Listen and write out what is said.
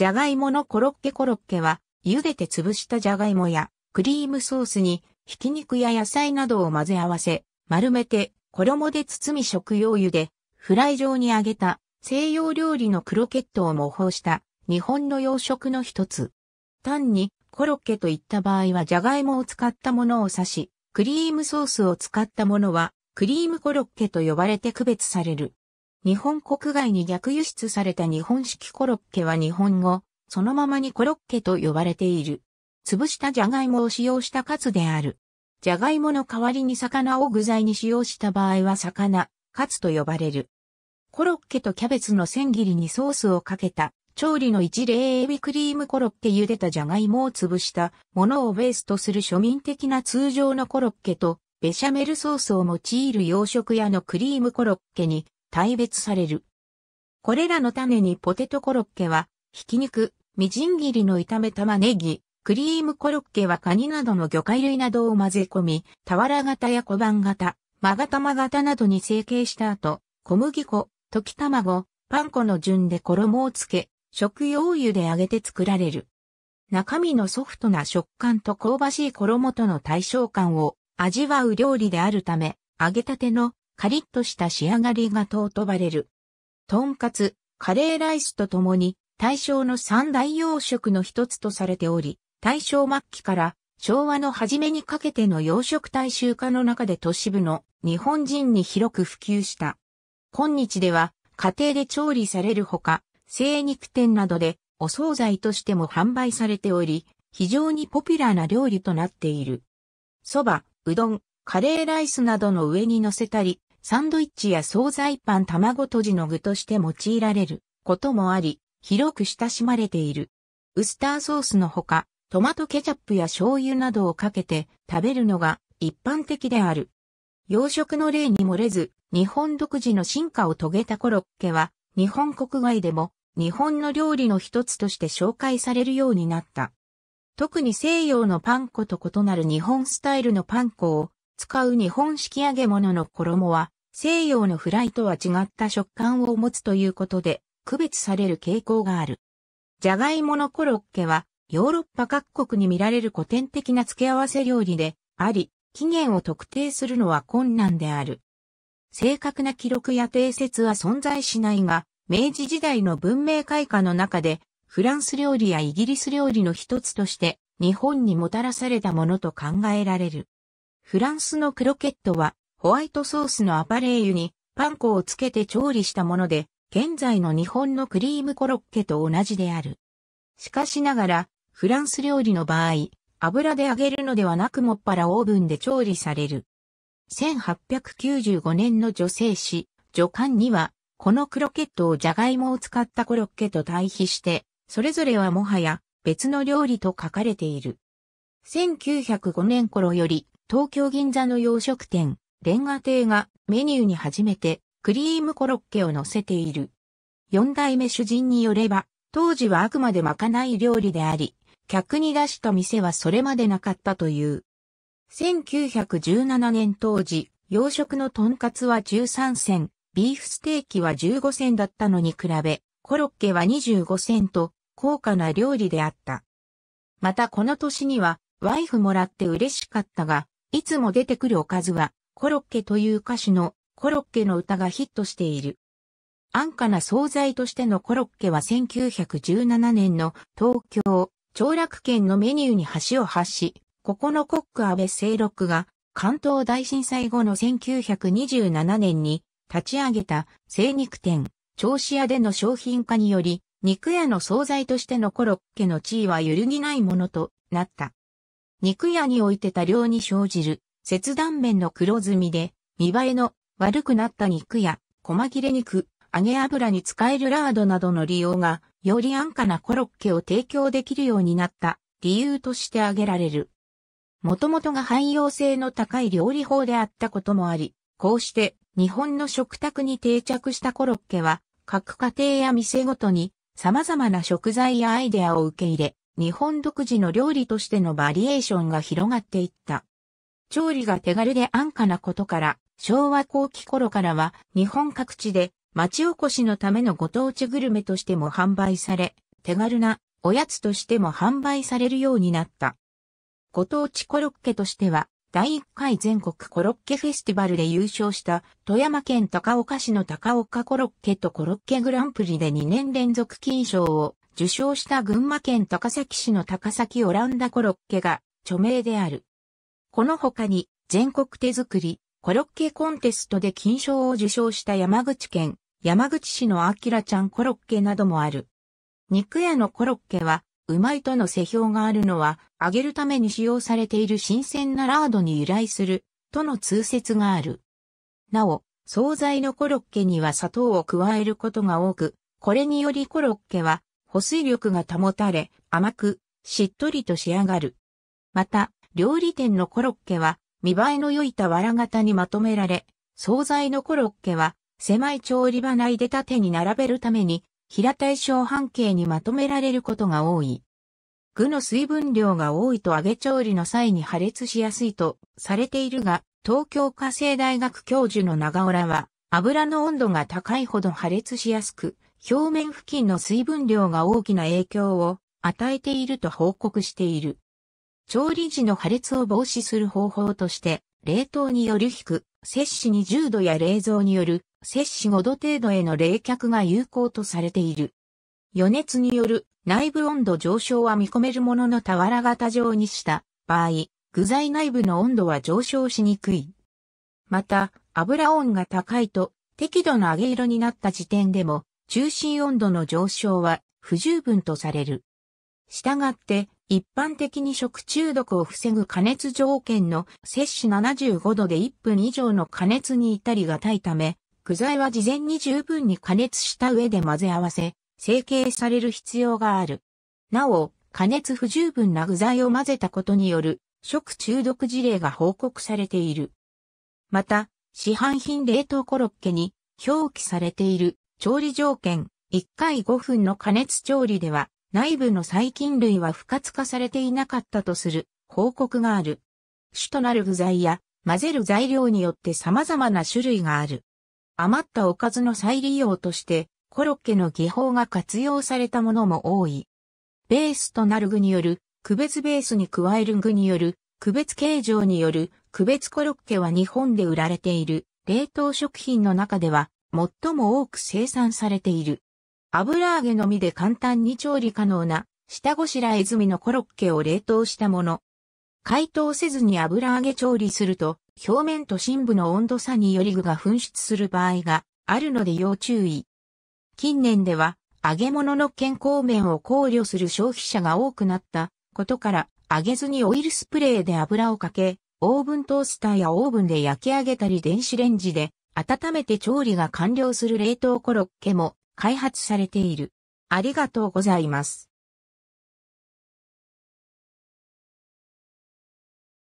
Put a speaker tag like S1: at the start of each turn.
S1: じゃがいものコロッケコロッケは、茹でて潰したじゃがいもや、クリームソースに、ひき肉や野菜などを混ぜ合わせ、丸めて、衣で包み食用油で、フライ状に揚げた、西洋料理のクロケットを模倣した、日本の洋食の一つ。単に、コロッケといった場合はじゃがいもを使ったものを指し、クリームソースを使ったものは、クリームコロッケと呼ばれて区別される。日本国外に逆輸出された日本式コロッケは日本語、そのままにコロッケと呼ばれている。潰したじゃがいもを使用したカツである。じゃがいもの代わりに魚を具材に使用した場合は魚、カツと呼ばれる。コロッケとキャベツの千切りにソースをかけた、調理の一例エビクリームコロッケ茹でたじゃがいもを潰したものをベースとする庶民的な通常のコロッケと、ベシャメルソースを用いる洋食屋のクリームコロッケに大別される。これらの種にポテトコロッケは、ひき肉、みじん切りの炒め玉ねぎ、クリームコロッケはカニなどの魚介類などを混ぜ込み、俵型や小判型、勾玉型などに成形した後、小麦粉、溶き卵、パン粉の順で衣をつけ、食用油で揚げて作られる。中身のソフトな食感と香ばしい衣との対象感を味わう料理であるため、揚げたてのカリッとした仕上がりが尊ばれる。とんかつ、カレーライスとともに大正の三大洋食の一つとされており、大正末期から昭和の初めにかけての洋食大衆化の中で都市部の日本人に広く普及した。今日では家庭で調理されるほか、精肉店などでお惣菜としても販売されており、非常にポピュラーな料理となっている。蕎麦、うどん、カレーライスなどの上に乗せたり、サンドイッチや惣菜パン卵とじの具として用いられることもあり、広く親しまれている。ウスターソースのほか、トマトケチャップや醤油などをかけて食べるのが一般的である。洋食の例に漏れず、日本独自の進化を遂げたコロッケは、日本国外でも日本の料理の一つとして紹介されるようになった。特に西洋のパン粉と異なる日本スタイルのパン粉を使う日本式揚げ物の衣は西洋のフライとは違った食感を持つということで区別される傾向がある。じゃがいものコロッケはヨーロッパ各国に見られる古典的な付け合わせ料理であり、起源を特定するのは困難である。正確な記録や定説は存在しないが、明治時代の文明開化の中で、フランス料理やイギリス料理の一つとして日本にもたらされたものと考えられる。フランスのクロケットはホワイトソースのアパレーユにパン粉をつけて調理したもので、現在の日本のクリームコロッケと同じである。しかしながら、フランス料理の場合、油で揚げるのではなくもっぱらオーブンで調理される。1895年の女性誌、助刊には、このクロケットをジャガイモを使ったコロッケと対比して、それぞれはもはや別の料理と書かれている。1905年頃より、東京銀座の洋食店、レンガ亭がメニューに初めてクリームコロッケを乗せている。四代目主人によれば、当時はあくまでまかない料理であり、客に出した店はそれまでなかったという。1917年当時、洋食のトンカツは13銭、ビーフステーキは15銭だったのに比べ、コロッケは25銭と高価な料理であった。またこの年には、ワイフもらって嬉しかったが、いつも出てくるおかずは、コロッケという歌手のコロッケの歌がヒットしている。安価な惣菜としてのコロッケは1917年の東京、長楽県のメニューに橋を発し、ここのコック安倍清六が関東大震災後の1927年に立ち上げた精肉店、銚子屋での商品化により、肉屋の惣菜としてのコロッケの地位は揺るぎないものとなった。肉屋において多量に生じる切断面の黒ずみで、見栄えの悪くなった肉や、細切れ肉、揚げ油に使えるラードなどの利用が、より安価なコロッケを提供できるようになった理由として挙げられる。もともとが汎用性の高い料理法であったこともあり、こうして日本の食卓に定着したコロッケは、各家庭や店ごとに様々な食材やアイデアを受け入れ、日本独自の料理としてのバリエーションが広がっていった。調理が手軽で安価なことから、昭和後期頃からは日本各地で町おこしのためのご当地グルメとしても販売され、手軽なおやつとしても販売されるようになった。ご当地コロッケとしては、第1回全国コロッケフェスティバルで優勝した富山県高岡市の高岡コロッケとコロッケグランプリで2年連続金賞を受賞した群馬県高崎市の高崎オランダコロッケが著名である。この他に全国手作りコロッケコンテストで金賞を受賞した山口県山口市のアキラちゃんコロッケなどもある。肉屋のコロッケは、うまいとの世評があるのは、揚げるために使用されている新鮮なラードに由来する、との通説がある。なお、惣菜のコロッケには砂糖を加えることが多く、これによりコロッケは保水力が保たれ、甘く、しっとりと仕上がる。また、料理店のコロッケは、見栄えの良い俵型にまとめられ、惣菜のコロッケは、狭い調理場内で縦に並べるために、平たい小半径にまとめられることが多い。具の水分量が多いと揚げ調理の際に破裂しやすいとされているが、東京火星大学教授の長浦は、油の温度が高いほど破裂しやすく、表面付近の水分量が大きな影響を与えていると報告している。調理時の破裂を防止する方法として、冷凍による低く、摂氏20度や冷蔵による摂氏5度程度への冷却が有効とされている。余熱による内部温度上昇は見込めるものの俵型状にした場合、具材内部の温度は上昇しにくい。また、油温が高いと適度な揚げ色になった時点でも中心温度の上昇は不十分とされる。したがって、一般的に食中毒を防ぐ加熱条件の摂氏75度で1分以上の加熱に至りがたいため、具材は事前に十分に加熱した上で混ぜ合わせ、成形される必要がある。なお、加熱不十分な具材を混ぜたことによる食中毒事例が報告されている。また、市販品冷凍コロッケに表記されている調理条件1回5分の加熱調理では内部の細菌類は不活化されていなかったとする報告がある。主となる具材や混ぜる材料によって様々な種類がある。余ったおかずの再利用として、コロッケの技法が活用されたものも多い。ベースとなる具による、区別ベースに加える具による、区別形状による、区別コロッケは日本で売られている、冷凍食品の中では、最も多く生産されている。油揚げのみで簡単に調理可能な、下ごしらえ済みのコロッケを冷凍したもの。解凍せずに油揚げ調理すると、表面と深部の温度差により具が噴出する場合があるので要注意。近年では揚げ物の健康面を考慮する消費者が多くなったことから揚げずにオイルスプレーで油をかけ、オーブントースターやオーブンで焼き上げたり電子レンジで温めて調理が完了する冷凍コロッケも開発されている。ありがとうございます。